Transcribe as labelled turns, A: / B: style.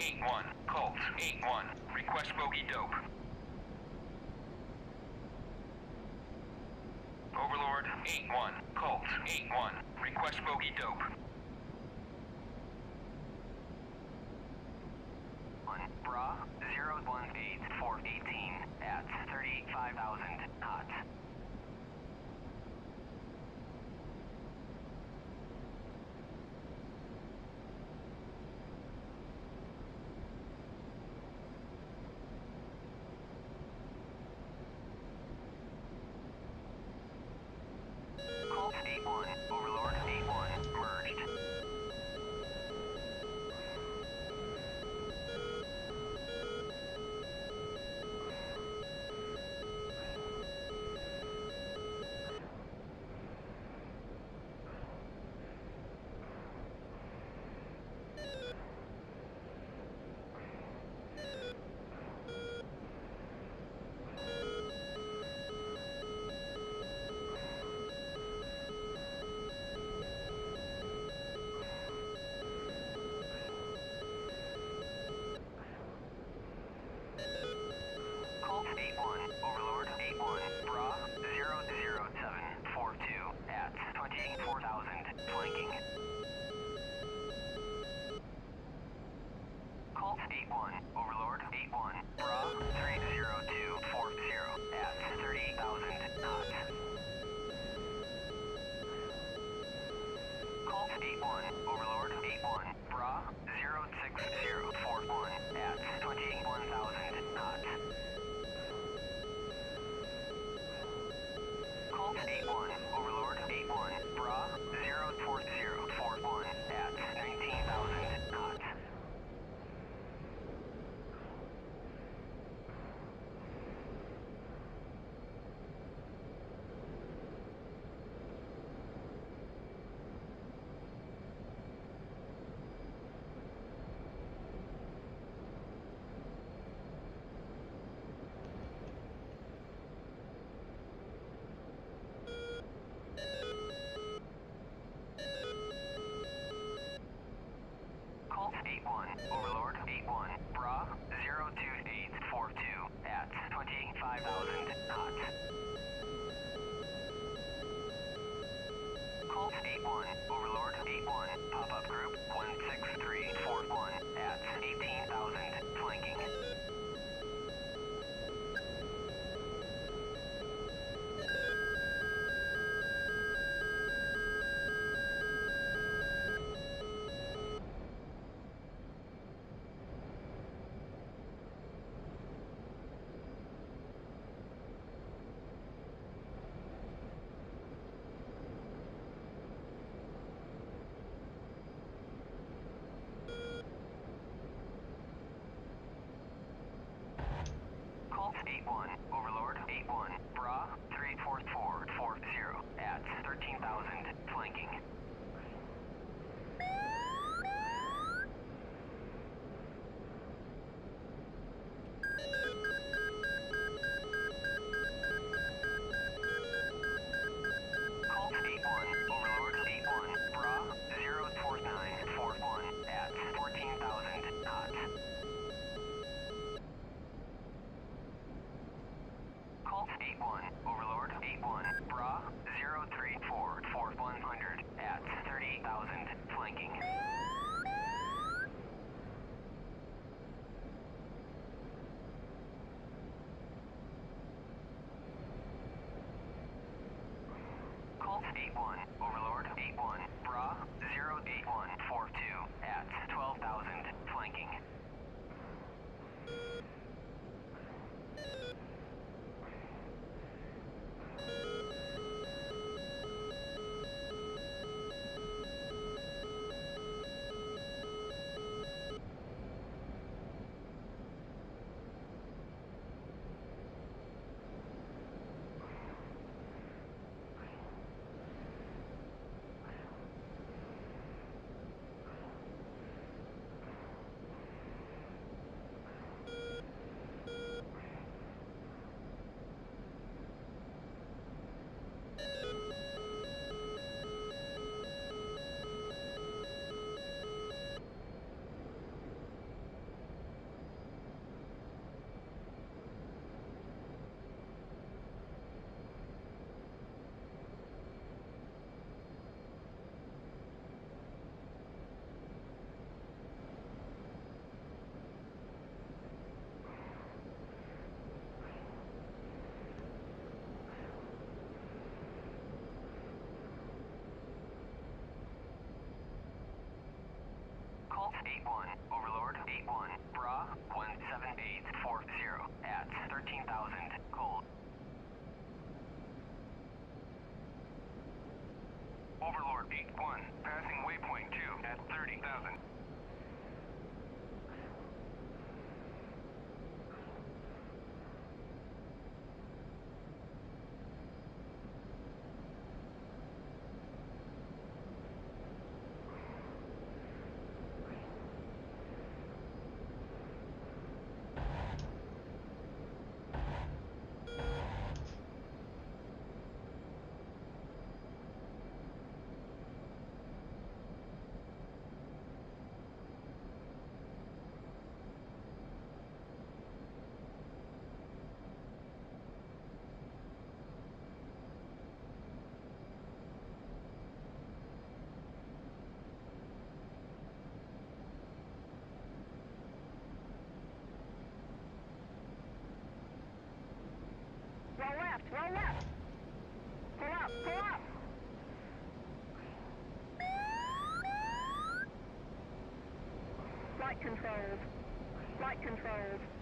A: 81, Colt 81, request bogey dope. Overlord 81, Colt 81, request bogey dope.
B: Bra 018418 at 38,000. Overlord 8-1, pop-up
A: 7. Pull. Flight controls. Flight controls.